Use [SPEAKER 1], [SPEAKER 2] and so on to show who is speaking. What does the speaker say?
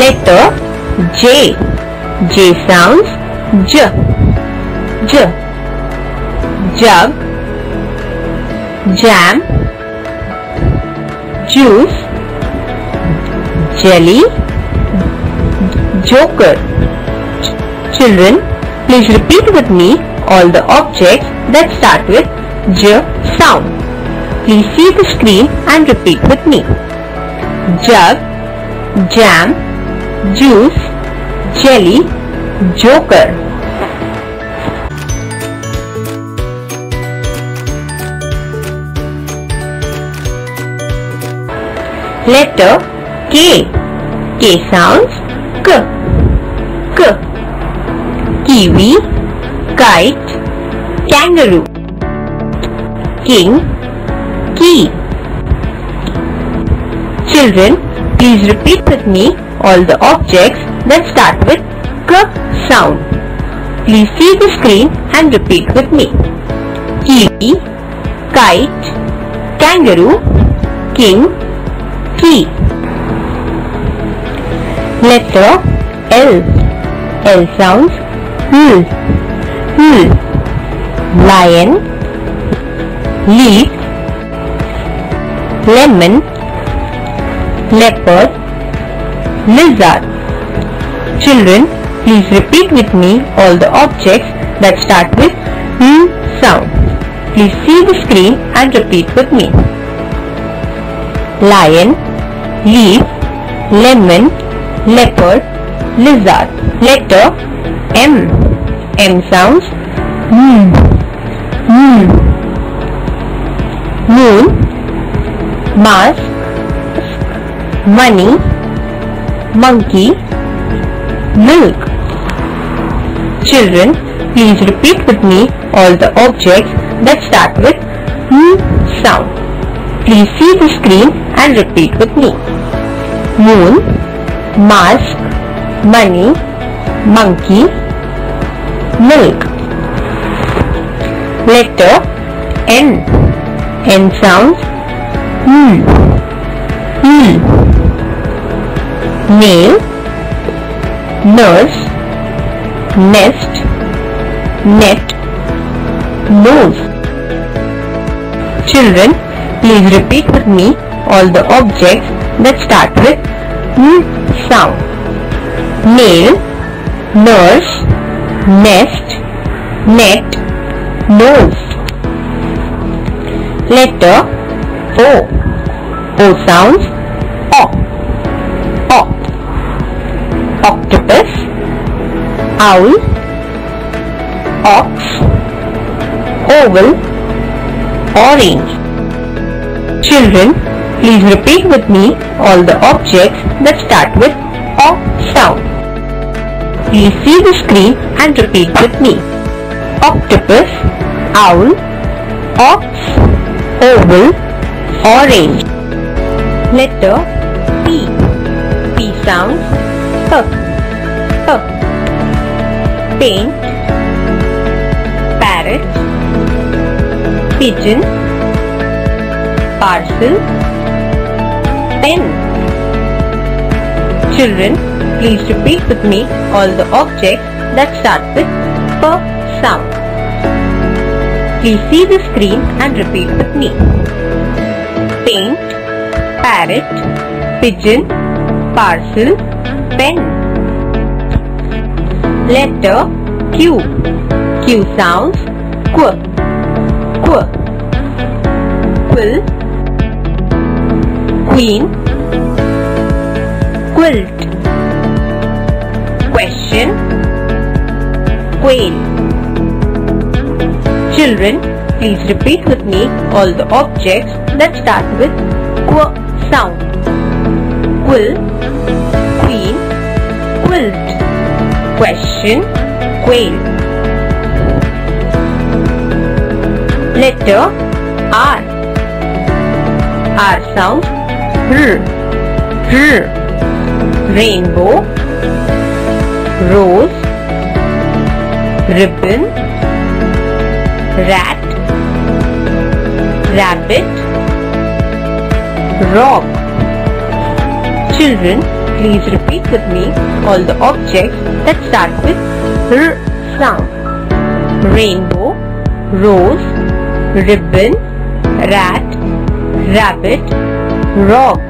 [SPEAKER 1] Letter J. J sounds J. J. Jug. Jam. Juice. Jelly. Joker. Ch- Children, please repeat with me all the objects that start with J sound. Please see the screen and repeat with me. Jug, jam, juice jelly joker letter K के sound क क kiwi kite kangaroo king key Children, please repeat with me all the objects that start with K sound. Please see the screen and repeat with me. Kiwi, kite, kangaroo, king, key. Letter L. L sounds L. L. Lion, leaf, lemon, leopard, lizard. Children, please repeat with me all the objects that start with L sound. Please see the screen and repeat with me. Lion, leaf, lemon, leopard, lizard. Letter M. M sounds mm, mm. Moon, mask, money, monkey, milk. Children, please repeat with me all the objects that start with M sound. Please see the screen and repeat with me. Moon, mask, money, monkey, milk. Letter N. N sounds hmm, hmm. Nail, nurse, nest, net, nose. Children, please repeat with me all the objects that start with N sound. Nail, nurse, nest, net, nose. Letter O. O sounds O. Octopus, owl, ox, oval, orange. Children, please repeat with me all the objects that start with O sound. Please see the screen and repeat with me. Octopus, owl, ox, oval, orange. Letter P. P sounds P. P. Paint, parrot, pigeon, parcel, pen. Children, please repeat with me all the objects that start with P sound. Please see the screen and repeat with me. Paint, parrot, pigeon, parcel, pen. Letter Q. Q sounds qu, qu, Quill, queen, quilt. Question, quail. Children, please repeat with me all the objects that start with qu sound. Quill, queen, quilt. Question, quail. Letter R. R sounds R. R. Rainbow, rose, ribbon, rat, rabbit, rock. Children, Please repeat with me all the objects that start with R sound. Rainbow, rose, ribbon, rat, rabbit, rock,